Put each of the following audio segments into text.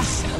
castle.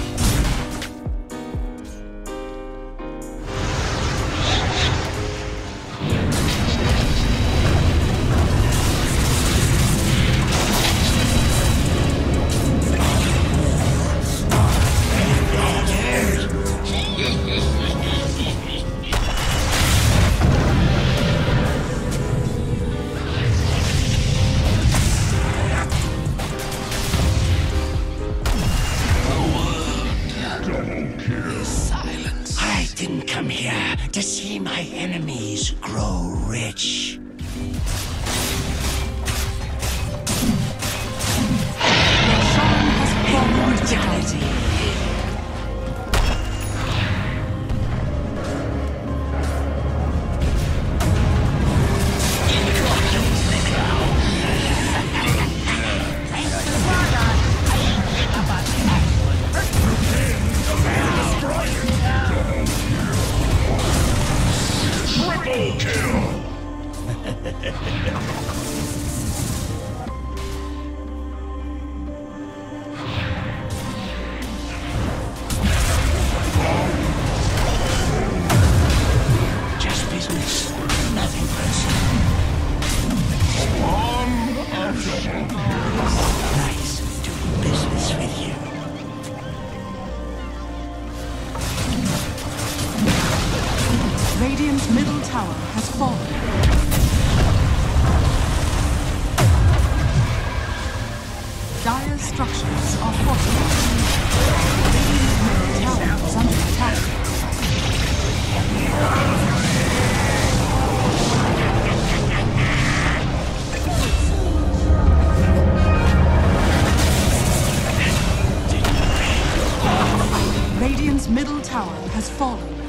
didn't come here to see my enemies grow rich. forward. Dire structures are fortified. Tower is under attack. Radiant's middle tower has fallen.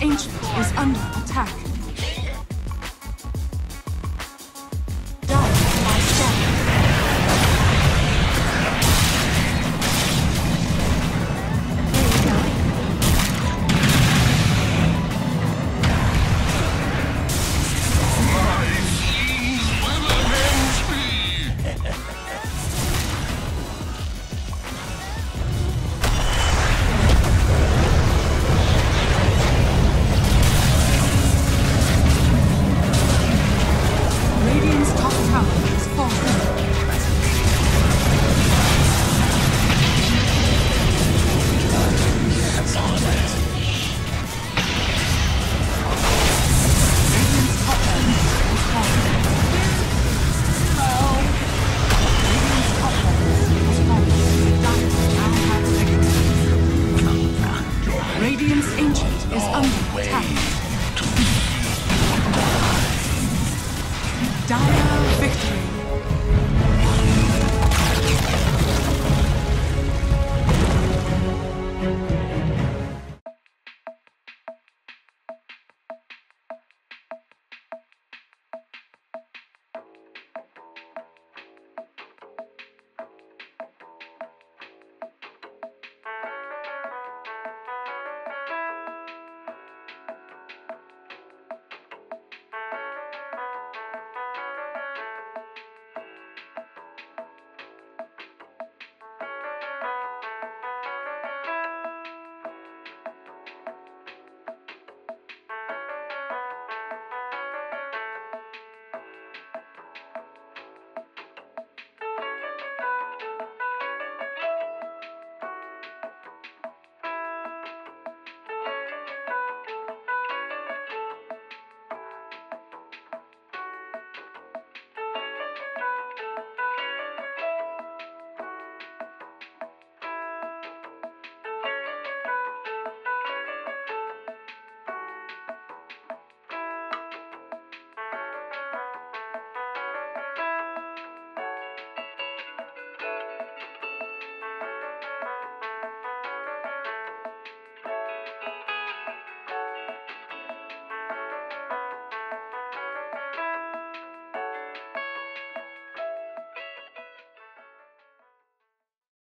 ancient is under attack.